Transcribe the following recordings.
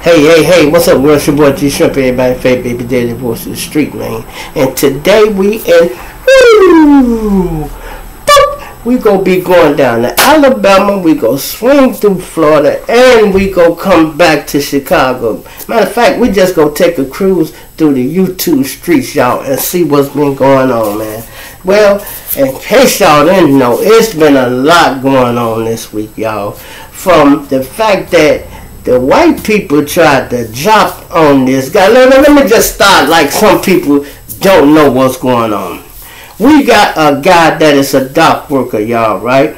Hey, hey, hey, what's up, world? Your boy G Shrimp, everybody, Fat Baby Daddy, voice of the street, man. And today we in, woo, we gonna be going down to Alabama, we go swing through Florida, and we go come back to Chicago. Matter of fact, we just go take a cruise through the YouTube streets, y'all, and see what's been going on, man. Well, in case y'all didn't know, it's been a lot going on this week, y'all. From the fact that the white people tried to jump on this guy. Let, let me just start like some people don't know what's going on. We got a guy that is a dock worker, y'all, right?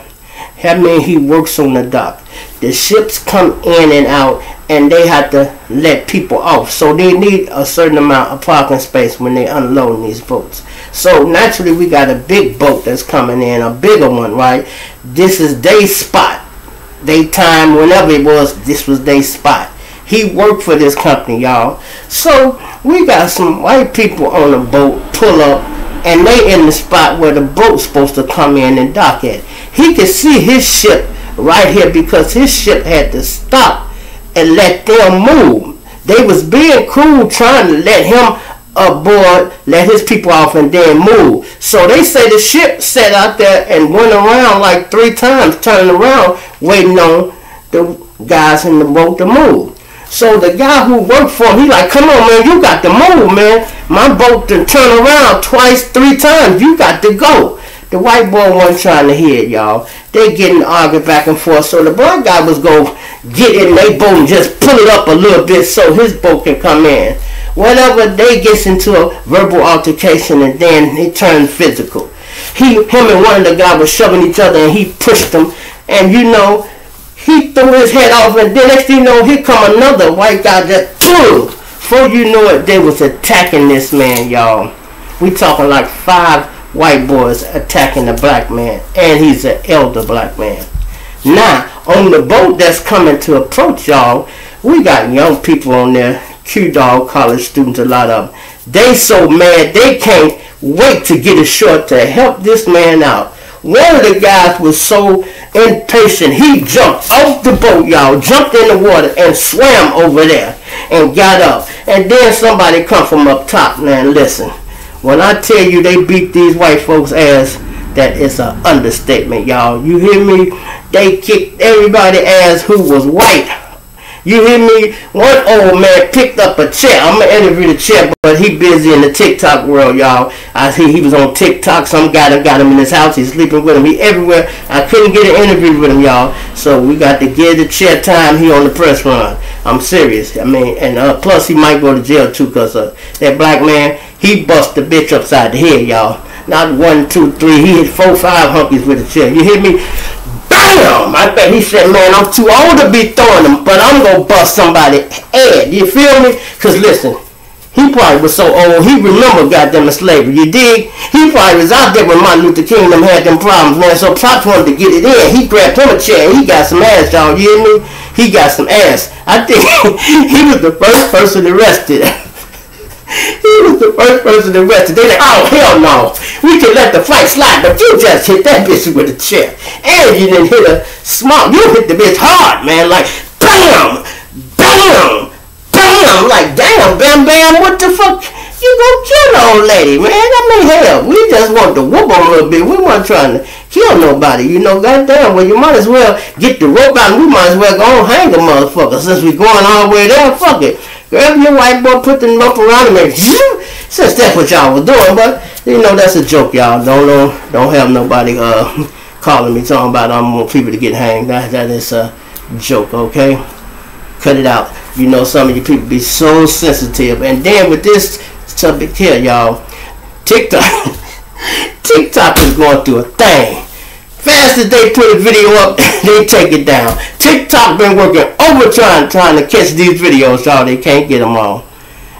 I mean, he works on the dock. The ships come in and out, and they have to let people off. So they need a certain amount of parking space when they unload these boats. So naturally, we got a big boat that's coming in, a bigger one, right? This is their spot daytime, whenever it was, this was their spot. He worked for this company, y'all. So we got some white people on the boat pull up, and they in the spot where the boat's supposed to come in and dock at. He could see his ship right here because his ship had to stop and let them move. They was being cruel trying to let him aboard, let his people off, and then move. So they say the ship sat out there and went around like three times, turning around, waiting on the guys in the boat to move. So the guy who worked for him, he like, come on, man, you got to move, man. My boat to turn around twice, three times. You got to go. The white boy wasn't trying to hear it, y'all. They getting argued back and forth. So the black guy was going to get in their boat and just pull it up a little bit so his boat can come in whenever they gets into a verbal altercation and then it turns physical. He, him and one of the guys was shoving each other and he pushed them and you know, he threw his head off and then next thing you know, here come another white guy that boom! Before you know it, they was attacking this man, y'all. We talking like five white boys attacking a black man and he's an elder black man. Now, on the boat that's coming to approach y'all, we got young people on there Q-Dog college students, a lot of them. They so mad they can't wait to get ashore to help this man out. One of the guys was so impatient, he jumped off the boat, y'all, jumped in the water and swam over there and got up. And then somebody come from up top, man, listen. When I tell you they beat these white folks' ass, that is an understatement, y'all. You hear me? They kicked everybody ass who was white you hear me? One old man picked up a chair. I'm gonna interview the chair, but he busy in the TikTok world, y'all. I see he was on TikTok. Some guy that got him in his house. He's sleeping with him. He everywhere. I couldn't get an interview with him, y'all. So we got to give the chair time here on the press run. I'm serious. I mean, and uh, plus he might go to jail too, cause uh, that black man he bust the bitch upside the head, y'all. Not one, two, three. He hit four, five hunkies with a chair. You hear me? Damn! I bet he said, man, I'm too old to be throwing them, but I'm gonna bust somebody head. You feel me? Cause listen, he probably was so old, he remember goddamn slavery. You dig? He probably was out there when Martin Luther King them had them problems, man. So Pops wanted to get it in. He grabbed him a chair. He got some ass, y'all. You hear me? He got some ass. I think he was the first person arrested. was the first person arrested. They like, oh hell no, we can let the fight slide, but you just hit that bitch with a chair, and you didn't hit a small. You hit the bitch hard, man, like bam, bam, bam, like damn, bam, bam. What the fuck? You gonna kill the old lady, man? I mean, hell, we just want to whoop a little bit. We weren't trying to kill nobody, you know. Goddamn, well, you might as well get the rope out, and we might as well go and hang a motherfucker since we going all the way there. Fuck it. Grab your white boy, put the rope around him, and since that's what y'all was doing, but you know that's a joke, y'all. Don't don't, don't have nobody uh calling me talking about I'm want people to get hanged. That that is a joke, okay? Cut it out. You know some of you people be so sensitive, and then with this subject here, y'all, TikTok, TikTok is going through a thing. Fast as they put a video up, they take it down. TikTok been working overtime trying to catch these videos, y'all. They can't get them all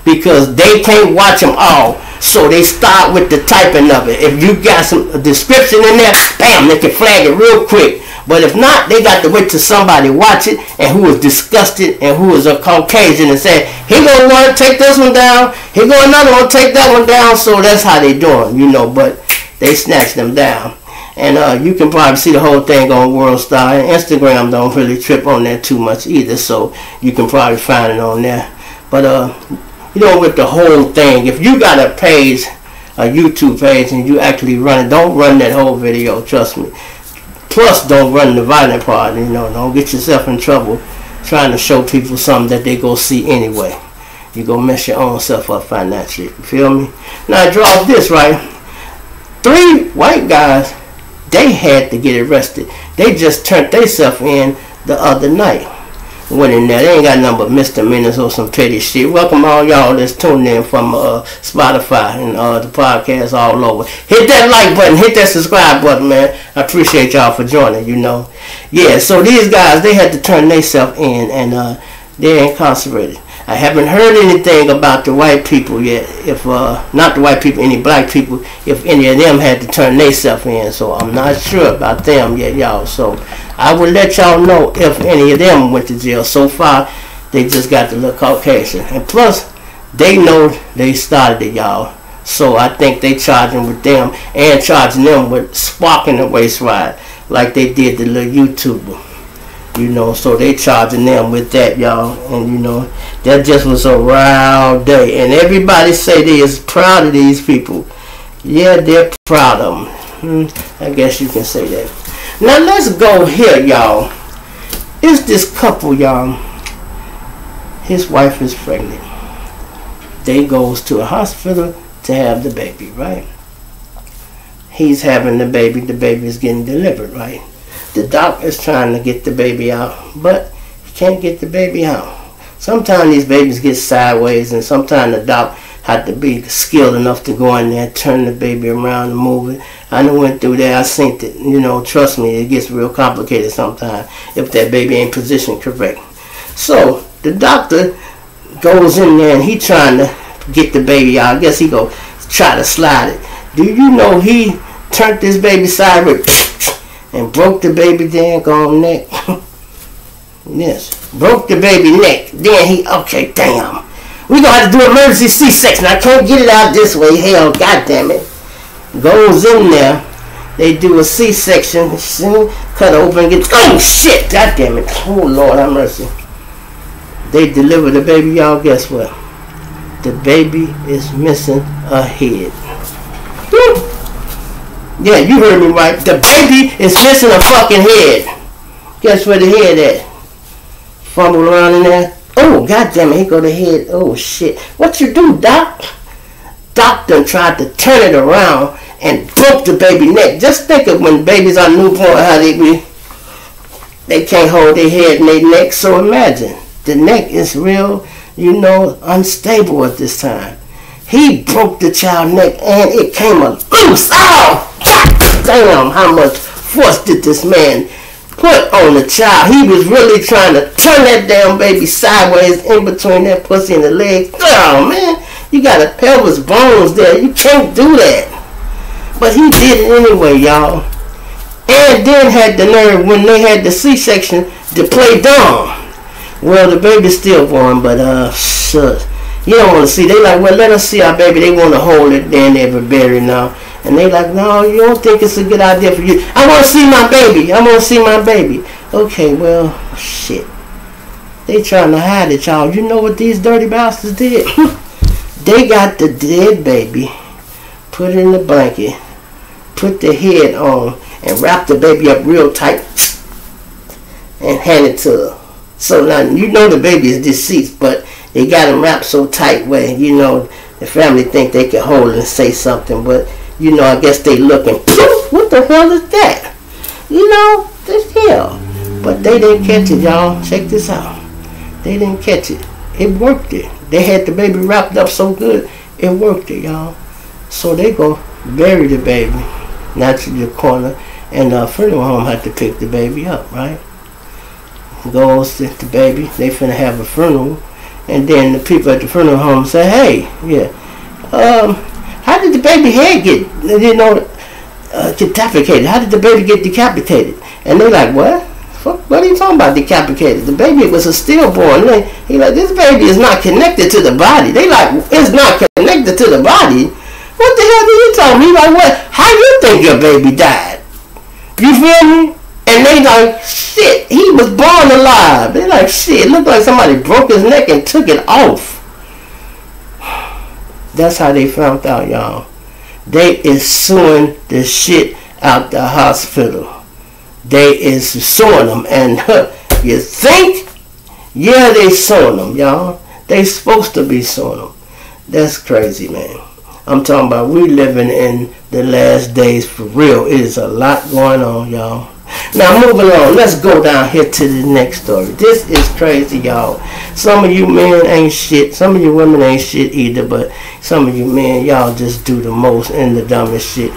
because they can't watch them all. So they start with the typing of it. If you got some description in there, bam, they can flag it real quick. But if not, they got to wait till somebody watch it and who is disgusted and who is a Caucasian and say, he gonna want to take this one down, he gonna another one take that one down. So that's how they doing, you know. But they snatch them down. And uh, you can probably see the whole thing on World Star. And Instagram don't really trip on that too much either, so you can probably find it on there. But uh, you know, with the whole thing, if you got a page, a YouTube page, and you actually run it, don't run that whole video. Trust me. Plus, don't run the violent part. You know, don't get yourself in trouble trying to show people something that they go see anyway. You go mess your own self up financially. You feel me? Now, draw this right. Three white guys they had to get arrested. They just turned themselves in the other night. Went in there. They ain't got nothing but misdemeanors or some petty shit. Welcome all y'all that's tuned in from uh, Spotify and uh, the podcast all over. Hit that like button. Hit that subscribe button, man. I appreciate y'all for joining, you know. Yeah, so these guys, they had to turn themselves in and uh, they're incarcerated. I haven't heard anything about the white people yet. If uh, not the white people, any black people, if any of them had to turn themselves in. So I'm not sure about them yet, y'all. So I will let y'all know if any of them went to jail. So far, they just got the little Caucasian. And plus, they know they started it, y'all. So I think they charging with them and charging them with sparking the waist ride like they did the little YouTuber. You know, so they charging them with that, y'all. And you know, that just was a wild day. And everybody say they is proud of these people. Yeah, they're proud of them. Hmm, I guess you can say that. Now let's go here, y'all. It's this couple, y'all. His wife is pregnant. They goes to a hospital to have the baby, right? He's having the baby. The baby is getting delivered, right? The doctor's trying to get the baby out, but he can't get the baby out. Sometimes these babies get sideways, and sometimes the doc had to be skilled enough to go in there, turn the baby around and move it. I done went through there. I seen it. You know, trust me, it gets real complicated sometimes if that baby ain't positioned correct. So the doctor goes in there and he trying to get the baby out. I guess he go try to slide it. Do you know he turned this baby sideways? And broke the baby daggone neck. yes, broke the baby neck. Then he, okay, damn. We gonna have to do emergency C-section. I can't get it out this way. Hell, goddamn it. Goes in there. They do a C-section. Cut open. Get oh shit. Goddamn it. Oh Lord, have mercy. They deliver the baby. Y'all guess what? The baby is missing a head. Woo. Yeah, you heard me right. The baby is missing a fucking head. Guess where the head at? Fumble around in there. Oh, goddamn it, he go the head. Oh, shit. What you do, Doc? Doctor tried to turn it around and broke the baby neck. Just think of when babies are newborn, how they be. They can't hold their head and their neck. So imagine, the neck is real, you know, unstable at this time. He broke the child neck and it came loose. Oh! Damn, how much force did this man put on the child? He was really trying to turn that damn baby sideways in between that pussy and the leg. Oh, man, you got a pelvis bones there. You can't do that. But he did it anyway, y'all. And then had the nerve when they had the C-section to play dumb. Well, the baby's stillborn, but uh, shucks. You don't want to see. They like, well, let us see our baby. They want to hold it. Then they were buried now. And they like, no, you don't think it's a good idea for you. I want to see my baby. I want to see my baby. Okay, well, shit. They trying to hide it, y'all. You know what these dirty bastards did? they got the dead baby, put it in the blanket, put the head on, and wrap the baby up real tight, and hand it to her. So now you know the baby is deceased, but they got him wrapped so tight where you know the family think they can hold it and say something, but you know, I guess they looking, what the hell is that? You know, this hell. But they didn't catch it, y'all. Check this out. They didn't catch it. It worked it. They had the baby wrapped up so good, it worked it, y'all. So they go bury the baby, naturally the corner, and the uh, funeral home had to pick the baby up, right? Goes to the baby, they finna have a funeral, and then the people at the funeral home say, hey, yeah, um, how did the baby head get, you know, uh, decapitated? How did the baby get decapitated? And they're like, what? What are you talking about decapitated? The baby was a stillborn. And he like, this baby is not connected to the body. They like, it's not connected to the body. What the hell are you talking? me? Like, what? How you think your baby died? You feel me? And they like, shit, he was born alive. They like, shit, it looked like somebody broke his neck and took it off. That's how they found out, y'all. They is suing the shit out the hospital. They is suing them. And huh, you think? Yeah, they suing them, y'all. They supposed to be suing them. That's crazy, man. I'm talking about we living in the last days for real. It is a lot going on, y'all. Now moving on, let's go down here to the next story. This is crazy, y'all. Some of you men ain't shit. Some of you women ain't shit either, but some of you men, y'all just do the most and the dumbest shit.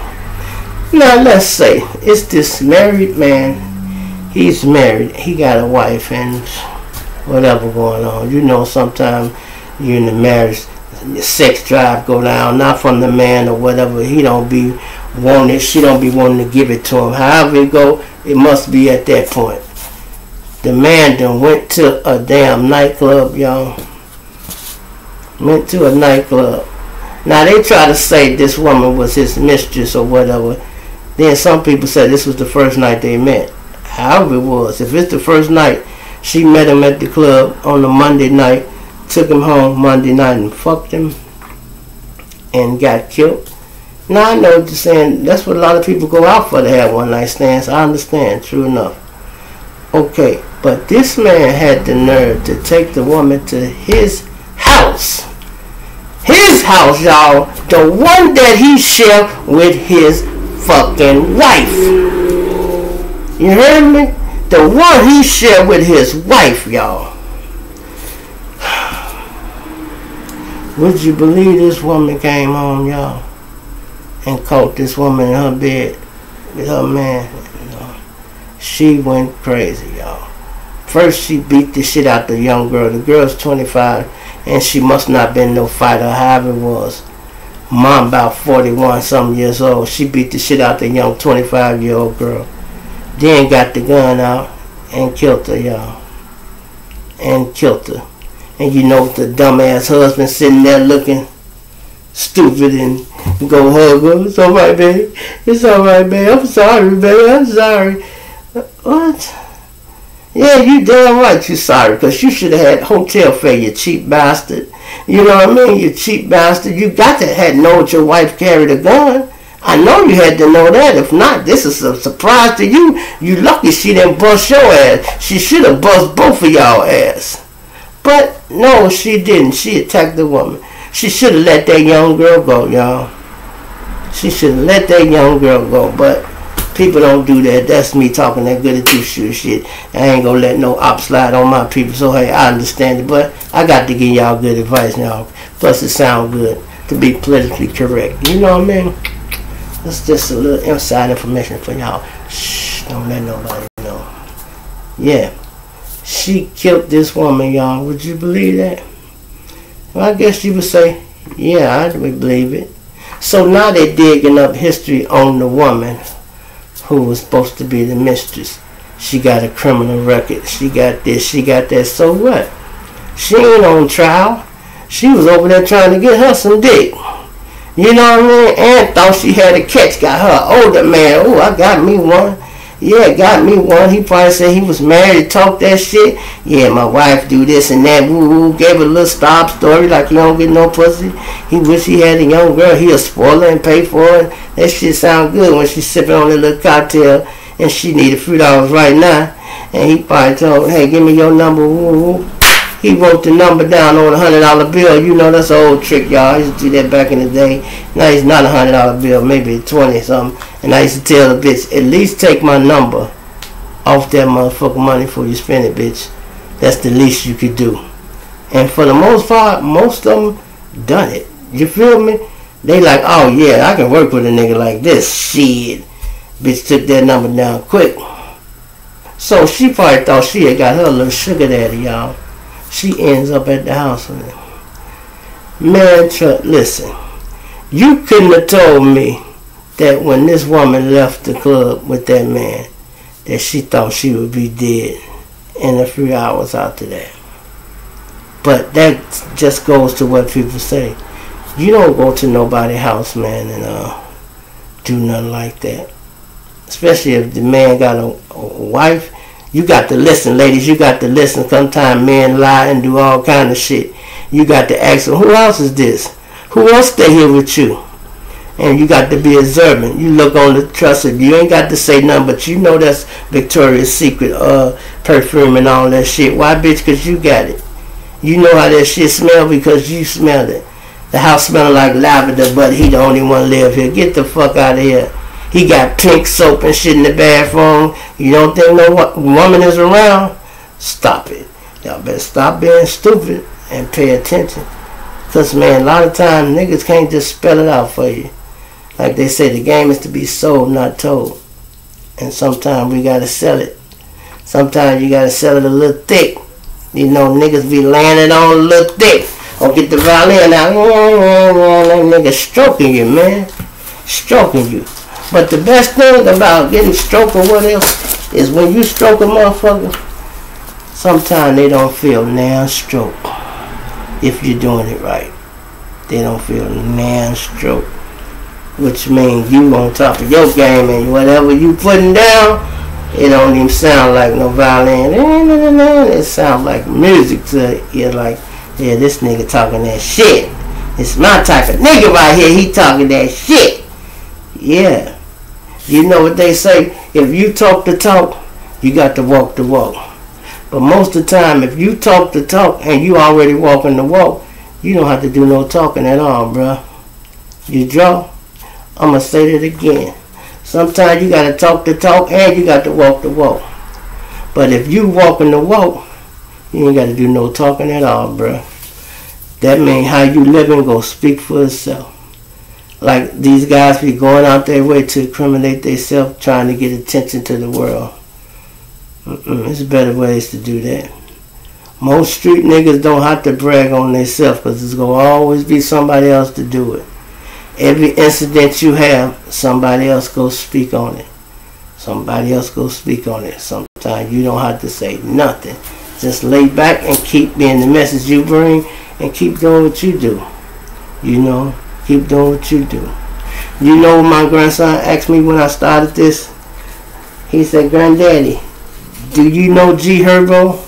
Now let's say it's this married man. He's married. He got a wife and whatever going on. You know, sometimes you in the marriage, sex drive go down, not from the man or whatever. He don't be wanting. She don't be wanting to give it to him. However it go, it must be at that point. The man then went to a damn nightclub, y'all. Went to a nightclub. Now they try to say this woman was his mistress or whatever. Then some people said this was the first night they met. However it was, if it's the first night, she met him at the club on a Monday night, took him home Monday night and fucked him and got killed. Now I know what you're saying. That's what a lot of people go out for to have one night stands. I understand, true enough. Okay, but this man had the nerve to take the woman to his house. His house, y'all. The one that he shared with his fucking wife. You heard me? The one he shared with his wife, y'all. Would you believe this woman came home, y'all? And caught this woman in her bed with her man. You know. She went crazy, y'all. First, she beat the shit out the young girl. The girl's 25, and she must not been no fighter, however it was. Mom about 41 some years old. She beat the shit out the young 25 year old girl. Then got the gun out and killed her, y'all. And killed her. And you know the dumbass husband sitting there looking stupid and go hug her. It's all right, babe. It's all right, babe. I'm sorry, babe. I'm sorry. What? Yeah, you damn right you sorry, because you should have had hotel fare, you cheap bastard. You know what I mean? You cheap bastard. You got to have known your wife carried a gun. I know you had to know that. If not, this is a surprise to you. You lucky she didn't bust your ass. She should have bust both of y'all ass. But no, she didn't. She attacked the woman. She should have let that young girl go, y'all. She should have let that young girl go, but people don't do that. That's me talking that good at two shoot shit. I ain't gonna let no op slide on my people. So hey, I understand it, but I got to give y'all good advice now. Plus, it sound good to be politically correct. You know what I mean? That's just a little inside information for y'all. Shh, don't let nobody know. Yeah, she killed this woman, y'all. Would you believe that? Well, I guess you would say, yeah, I would believe it. So now they're digging up history on the woman who was supposed to be the mistress. She got a criminal record. She got this, she got that. So what? She ain't on trial. She was over there trying to get her some dick. You know what I mean? And thought she had a catch. Got her older man. Oh, I got me one. Yeah, got me one. He probably said he was married, to talk that shit. Yeah, my wife do this and that. Woo woo. Gave a little stop story like he don't get no pussy. He wish he had a young girl. He'll spoil her and pay for it. That shit sound good when she's sipping on a little cocktail and she need a few dollars right now. And he probably told, hey, give me your number. Woo woo. He wrote the number down on a hundred dollar bill. You know that's an old trick, y'all. I used to do that back in the day. Now it's not a hundred dollar bill, maybe twenty something. And I used to tell the bitch, at least take my number off that motherfucking money before you spend it, bitch. That's the least you could do. And for the most part, most of them done it. You feel me? They like, oh yeah, I can work with a nigga like this. Shit. Bitch took that number down quick. So she probably thought she had got her little sugar daddy, y'all she ends up at the house him. Man, listen, you couldn't have told me that when this woman left the club with that man, that she thought she would be dead in a few hours after that. But that just goes to what people say. You don't go to nobody's house, man, and uh, do nothing like that. especially if the man got a, a wife. You got to listen, ladies. You got to listen. Sometimes men lie and do all kind of shit. You got to ask them, who else is this? Who else stay here with you? And you got to be observant. You look on the trust of you ain't got to say nothing, but you know that's Victoria's Secret uh, perfume and all that shit. Why, bitch? Because you got it. You know how that shit smell because you smelled it. The house smelling like lavender, but he the only one live here. Get the fuck out of here. He got pink soap and shit in the bathroom. You don't think no woman is around? Stop it. Y'all better stop being stupid and pay attention. Because, man, a lot of times niggas can't just spell it out for you. Like they say, the game is to be sold, not told. And sometimes we got to sell it. Sometimes you got to sell it a little thick. You know, niggas be landing on a little thick. Or get the violin out. Nigga stroking you, man. Stroking you. But the best thing about getting stroked or whatever is when you stroke a motherfucker, sometimes they don't feel now stroke. If you're doing it right. They don't feel now stroke. Which means you on top of your game and whatever you putting down, it don't even sound like no violin. It sounds like music to you like, yeah, this nigga talking that shit. It's my type of nigga right here, he talking that shit. Yeah. You know what they say? If you talk the talk, you got to walk the walk. But most of the time, if you talk the talk and you already walking the walk, you don't have to do no talking at all, bruh. You draw. I'm going to say that again. Sometimes you got to talk the talk and you got to walk the walk. But if you walking the walk, you ain't got to do no talking at all, bruh. That means how you living go speak for itself like these guys be going out their way to incriminate themselves trying to get attention to the world. Mm-mm, there's better ways to do that. Most street niggas don't have to brag on themselves because there's going to always be somebody else to do it. Every incident you have, somebody else go speak on it. Somebody else go speak on it. Sometimes you don't have to say nothing. Just lay back and keep being the message you bring and keep doing what you do. You know, Keep doing what you do. You know my grandson asked me when I started this? He said, Granddaddy, do you know G Herbo?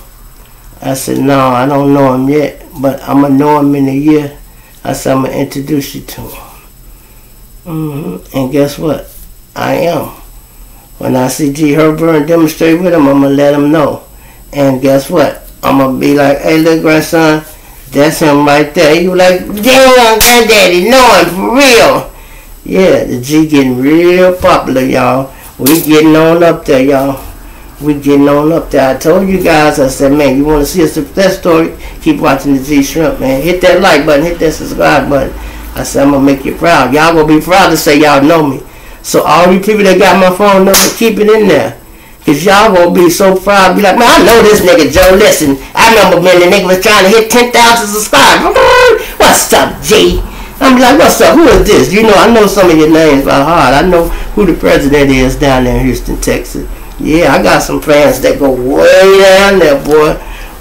I said, no, I don't know him yet, but I'm going to know him in a year. I said, I'm going to introduce you to him. Mm-hmm. And guess what? I am. When I see G Herbo and demonstrate with him, I'm going to let him know. And guess what? I'm going to be like, hey, little grandson, that's him right there. You like, damn, granddaddy, know him for real. Yeah, the G getting real popular, y'all. We getting on up there, y'all. We getting on up there. I told you guys, I said, man, you want to see a success story? Keep watching the G Shrimp, man. Hit that like button, hit that subscribe button. I said, I'm going to make you proud. Y'all going to be proud to say y'all know me. So all you people that got my phone number, keep it in there. Cause y'all gonna be so proud, be like, man, I know this nigga Joe. Listen, I remember when the nigga was trying to hit 10,000 subscribers. What's up, G? I'm like, what's up? Who is this? You know, I know some of your names by heart. I know who the president is down there in Houston, Texas. Yeah, I got some fans that go way down there, boy.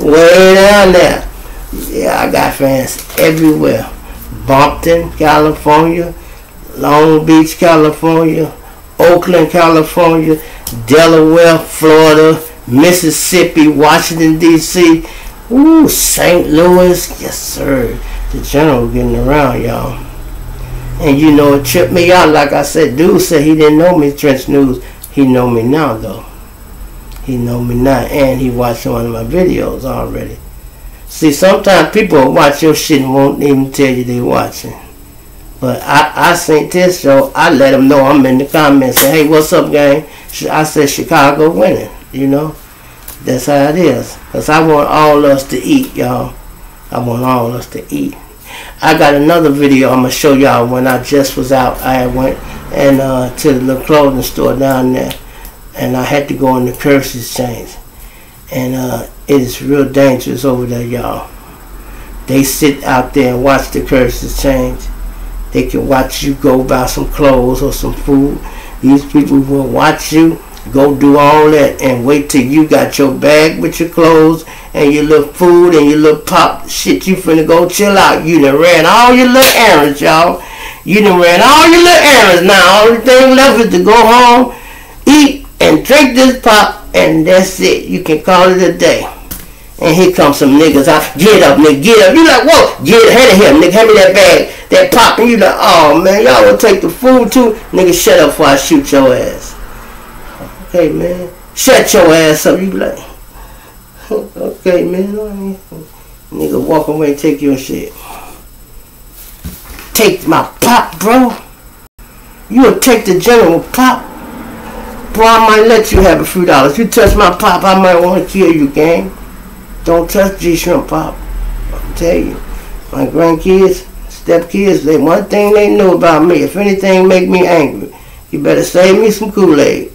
Way down there. Yeah, I got fans everywhere. Bumpton, California. Long Beach, California. Oakland, California. Delaware, Florida, Mississippi, Washington, D.C., ooh, St. Louis, yes, sir. The general getting around, y'all. And you know, it tripped me out. Like I said, dude said he didn't know me, Trench News. He know me now, though. He know me now, and he watched one of my videos already. See, sometimes people watch your shit and won't even tell you they watching. But I, I seen this show. I let them know I'm in the comments. Say, hey, what's up, gang? I said Chicago winning. You know, that's how it is. Cause I want all us to eat, y'all. I want all of us to eat. I got another video I'm gonna show y'all when I just was out. I went and uh, to the little clothing store down there, and I had to go in the curses change, and uh, it is real dangerous over there, y'all. They sit out there and watch the curses change they can watch you go buy some clothes or some food. These people will watch you go do all that and wait till you got your bag with your clothes and your little food and your little pop shit. You finna go chill out. You done ran all your little errands, y'all. You done ran all your little errands. Now, only thing left is to go home, eat and drink this pop, and that's it. You can call it a day. And here comes some niggas out. Get up, nigga, get up. You like, whoa, get ahead of him, nigga. Hand me that bag, that pop. And you like, oh, man, y'all will take the food too? Nigga, shut up before I shoot your ass. Okay, man. Shut your ass up. You like, okay, man. Nigga, walk away and take your shit. Take my pop, bro. You will take the general pop. Bro, I might let you have a few dollars. You touch my pop, I might want to kill you, gang. Don't touch G Shrimp Pop. I'll tell you. My grandkids, stepkids, they one thing they know about me. If anything make me angry, you better save me some Kool-Aid.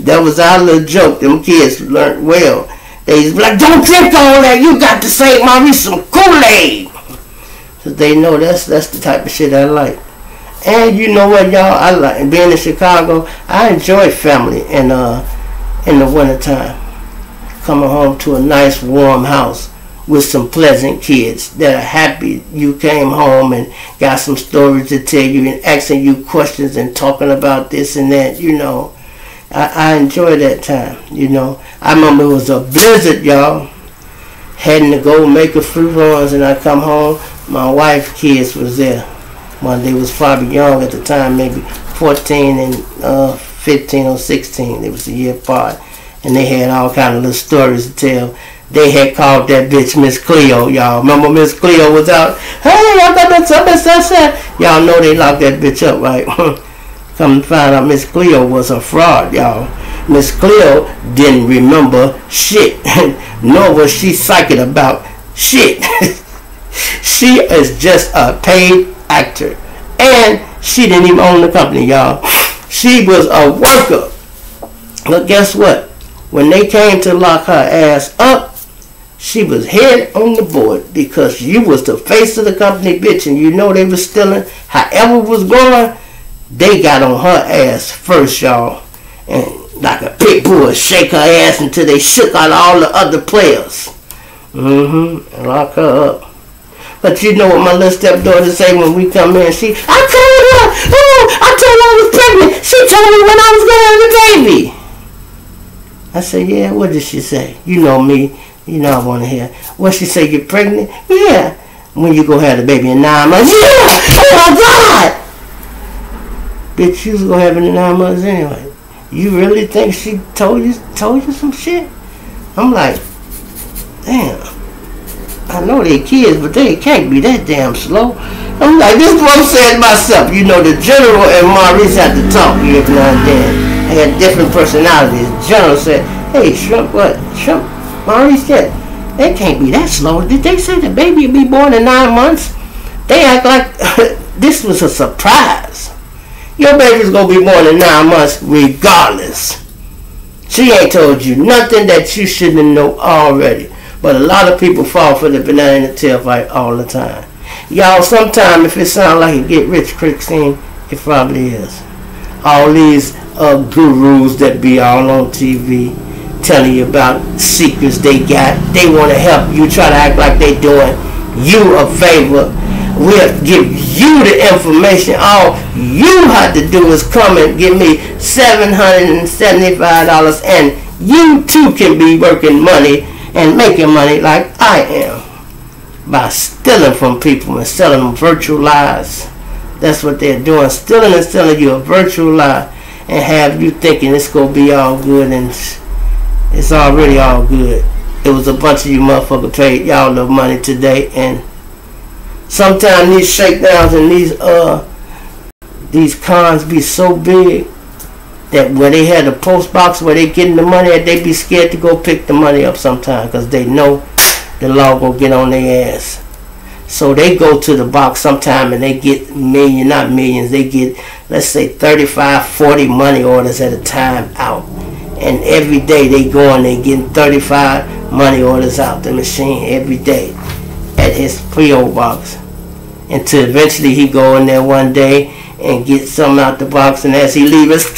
That was our little joke. Them kids learned well. They just be like, don't drink all that. You got to save mommy some Kool-Aid. So they know that's that's the type of shit I like. And you know what, y'all? I like being in Chicago. I enjoy family in uh in the wintertime coming home to a nice warm house with some pleasant kids that are happy you came home and got some stories to tell you and asking you questions and talking about this and that, you know. I, I enjoy that time, you know. I remember it was a blizzard, y'all. Heading to go make a fruit runs and I come home, my wife kids was there. One they was probably young at the time, maybe 14 and uh, 15 or 16. It was a year apart and they had all kind of little stories to tell. They had called that bitch Miss Cleo, y'all. Remember Miss Cleo was out? Hey, I got that something, something. Y'all know they locked that bitch up, right? Come to find out Miss Cleo was a fraud, y'all. Miss Cleo didn't remember shit, nor was she psychic about shit. she is just a paid actor. And she didn't even own the company, y'all. She was a worker. But guess what? When they came to lock her ass up, she was head on the board because you was the face of the company, bitch, and you know they was stealing. However was going, they got on her ass first, y'all, and like a pit bull, shake her ass until they shook out all the other players. Mm-hmm. Lock her up. But you know what my little stepdaughter say when we come in? She, I told her, oh, I told her I was pregnant. She told me when I was going to have the baby. I said, yeah, what did she say? You know me. You know I want to hear. What she say, you're pregnant? Yeah. When you go have the baby in nine months? Yeah! Oh my God! Bitch, you was going to have it in nine months anyway. You really think she told you told you some shit? I'm like, damn. I know they kids, but they can't be that damn slow. I'm like, this is what I'm saying myself. You know, the general and Maurice had to talk every now and then. They had different personalities. General said, hey, Shrimp, what? Shrimp, Maurice said, they can't be that slow. Did they say the baby would be born in nine months? They act like this was a surprise. Your baby's going to be born in nine months regardless. She ain't told you nothing that you shouldn't know already. But a lot of people fall for the banana in the tail fight all the time. Y'all, sometime if it sounds like a get rich quick scene, it probably is. All these uh, gurus that be all on TV telling you about secrets they got. They want to help you. Try to act like they doing you a favor. We'll give you the information. All you have to do is come and give me $775 and you too can be working money and making money like I am by stealing from people and selling them virtual lies. That's what they're doing, stealing and selling you a virtual lie and have you thinking it's gonna be all good and it's already all good. It was a bunch of you motherfuckers paid y'all enough money today and sometimes these shakedowns and these uh these cons be so big that when they had the post box where they getting the money they be scared to go pick the money up sometimes because they know the law will get on their ass. So they go to the box sometime and they get million, not millions, they get, let's say 35, 40 money orders at a time out. And every day they go and they getting 35 money orders out the machine every day at his PO box. Until eventually he go in there one day and get something out the box and as he leaves,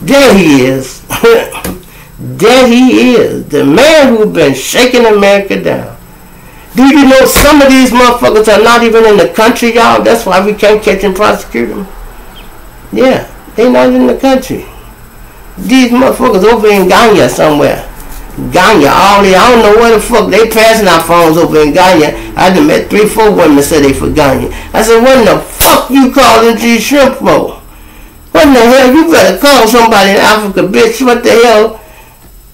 there he is. there he is. The man who's been shaking America down. Do you know some of these motherfuckers are not even in the country, y'all? That's why we can't catch and prosecute them. Yeah, they not in the country. These motherfuckers over in Ghana somewhere. Ghana, all the, I don't know where the fuck they passing our phones over in Ghana. I done met three, four women said they for Ghana. I said, what the fuck you calling these shrimp for? What the hell? You better call somebody in Africa, bitch. What the hell?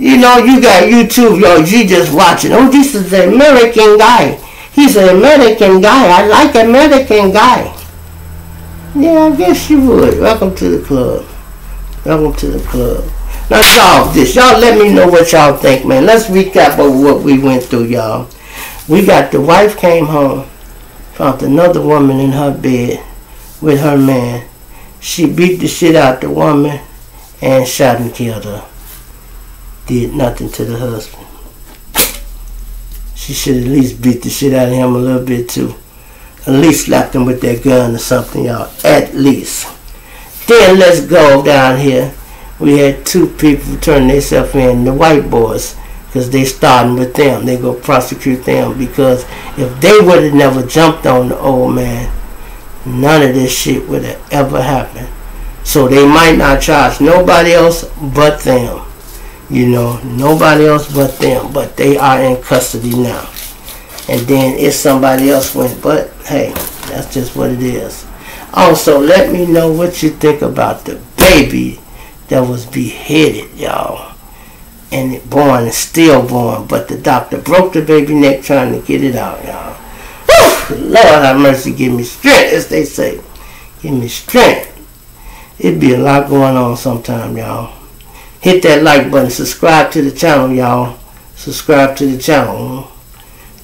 You know, you got YouTube, yo, you just watching. Oh, this is an American guy. He's an American guy. I like American guy. Yeah, I guess you would. Welcome to the club. Welcome to the club. Now y'all, this y'all let me know what y'all think, man. Let's recap over what we went through, y'all. We got the wife came home, found another woman in her bed with her man. She beat the shit out the woman and shot and killed her. Did nothing to the husband. She should at least beat the shit out of him a little bit too. At least slapped him with that gun or something, y'all. At least. Then let's go down here we had two people turn themselves in, the white boys, because they starting with them. They go prosecute them because if they would have never jumped on the old man, none of this shit would have ever happened. So they might not charge nobody else but them. You know, nobody else but them. But they are in custody now. And then if somebody else went, but hey, that's just what it is. Also, let me know what you think about the baby that was beheaded, y'all. And born and still born. But the doctor broke the baby neck trying to get it out, y'all. Lord have mercy, give me strength, as they say. Give me strength. It'd be a lot going on sometime, y'all. Hit that like button. Subscribe to the channel, y'all. Subscribe to the channel.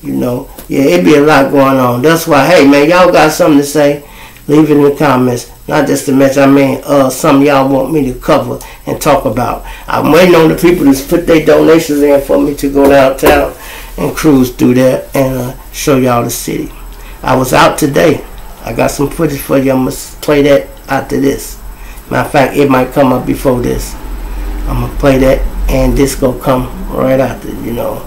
You know, yeah, it'd be a lot going on. That's why, hey, man, y'all got something to say leave it in the comments. Not just to mention, I mean, uh, some y'all want me to cover and talk about. I'm waiting on the people to put their donations in for me to go downtown and cruise through there and uh, show y'all the city. I was out today. I got some footage for you. I'm going to play that after this. Matter of fact, it might come up before this. I'm to play that and this to come right after, you know.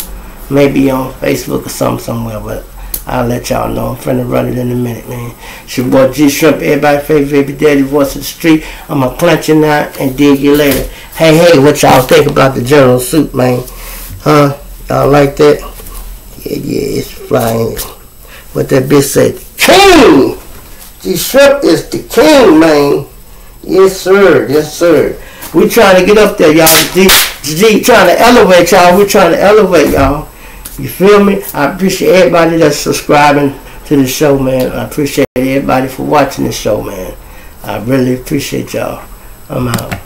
Maybe on Facebook or something somewhere, but I'll let y'all know. I'm finna run it in a minute, man. It's your boy G Shrimp, everybody favorite baby daddy voice of the street. I'm gonna clench you now and dig you later. Hey, hey, what y'all think about the general suit, man? Huh? Y'all like that? Yeah, yeah, it's flying. What that bitch said? King! G Shrimp is the king, man. Yes, sir. Yes, sir. We trying to get up there, y'all. G, G trying to elevate y'all. We trying to elevate y'all. You feel me? I appreciate everybody that's subscribing to the show, man. I appreciate everybody for watching the show, man. I really appreciate y'all. I'm out.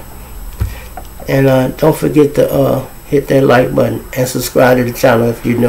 And uh, don't forget to uh, hit that like button and subscribe to the channel if you know.